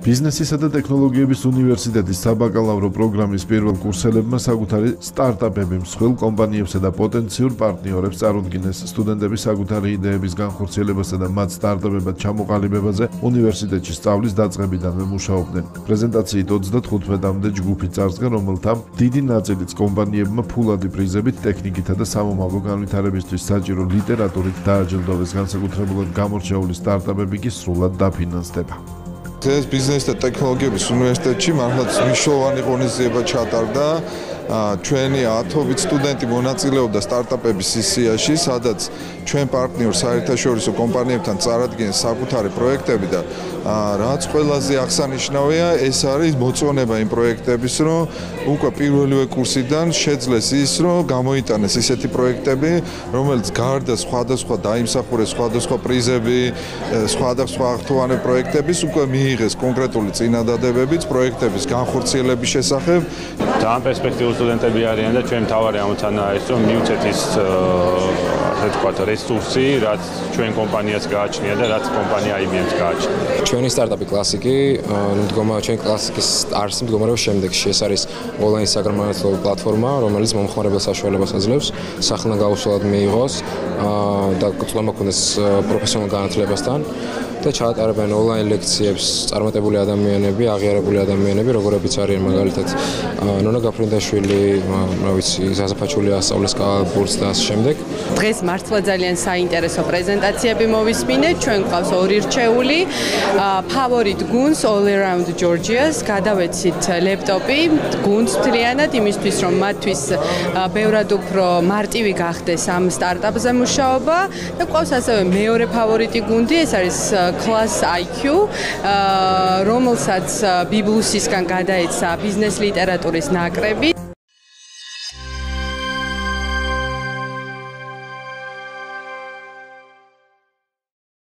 ბიზნესისა და ტექნოლოგიების უნივერსიტეტის საბაკალავრო პროგრამის პირველ კურსელებმა საკუთარი სტარტაპები მსხვილ კომპანიებსა და პოტენციურ პარტნიორებს წარუდგინეს სტუდენტების საკუთარი იდეების განხორციელებასა და მათ სტარტაპებად ჩამოყალიბებაზე უნივერსიტეტში სწავლის დაწყებიდანვე მუშაობდნენ. პრეზენტაციით 35-მდე ჯგუფი წარსდგა, რომელთა დიდი ნაწილიც კომპანიებმა ფულადი პრიზებით, ტექნიკითა და სამომავლო განვითარებისთვის საჭირო ლიტერატურით დააჯილდოვეს განსაკუთრებულად გამორჩეული სტარტაპები კი სრულად დაფინანსდება. ეს ბიზნეს და ტექნოლოგიების უნივერსიტეტში მართლაც მნიშვნელოვანი ღონისძიება ჩატარდა. ჩვენი 10-ობით სტუდენტი მონაწილეობდა სტარტაპების სესიაში, სადაც ჩვენ პარტნიორ საერთაშორისო კომპანიებთან წარადგენს საკუთარი პროექტები და რაც ყველაზე აღსანიშნავია, ეს არის მოწონება იმ პროექტების, რომ უკვე პირველივე კურსიდან შეძლეს ის, რომ გამოიტანეს ისეთი პროექტები, რომელიც გარდა სხვადასხვა დაიმსახურეს სხვადასხვა პრიზები, სხვადასხვა ახთოვანე პროექტების უკვე მიიღეს კონკრეტული წინადადებებიც პროექტების განხორციელების შესახებ. ძალიან პერსპექტიული სტუდენტები არიან და ჩვენ თავარი ამოცანაა ის, რომ მიუწეთ ის ასე ვთქვათ, რესურსი, რაც ჩვენ კომპანიას გააჩნია და რაც კომპანია IBM-ს გააჩნია. ჩვენი სტარტაპი კლასიკი, მდგომა ჩვენ კლასიკის არსი მდგომარეობს შემდეგში. ეს არის ონლაინ საგრამანათლებლო პლატფორმა, რომელიც მომხმარებელს საშუალებას აძლევს სახნა გაუსვლელად მიიღოს და წლომა კონდეს პროფესიონალ განათლებასთან. და ჩაატარებენ ონლაინ ლექციებს წარმატებული ადამიანები, აღიარებული ადამიანები, როგორებიც არიან მაგალითად ნონა გაფრინდაშვილი, რა ვიცი, ზაზაფაჩული ასწავლეს კალბურს და ამ შემდეგ. დღეს მართლა ძალიან საინტერესო პრეზენტაციები მოვისმინეთ. ჩვენ გვყავს ორი რჩეული. ფავორიტ გუნს All Around Georgia-ს გადავეცით ლეპტოპი, გუნს თლიანად იმისთვის, რომ მათთვის ბევრად უფრო მარტივი გახდეს ამ სტარტაპზე მუშაობა და გვყავს ასევე მეორე ფავორიტი გუნდი, ეს არის class IQ, რომელსაც ბიბლუსისგან გადაეცა ბიზნეს ლიტერატურის ნაკრები.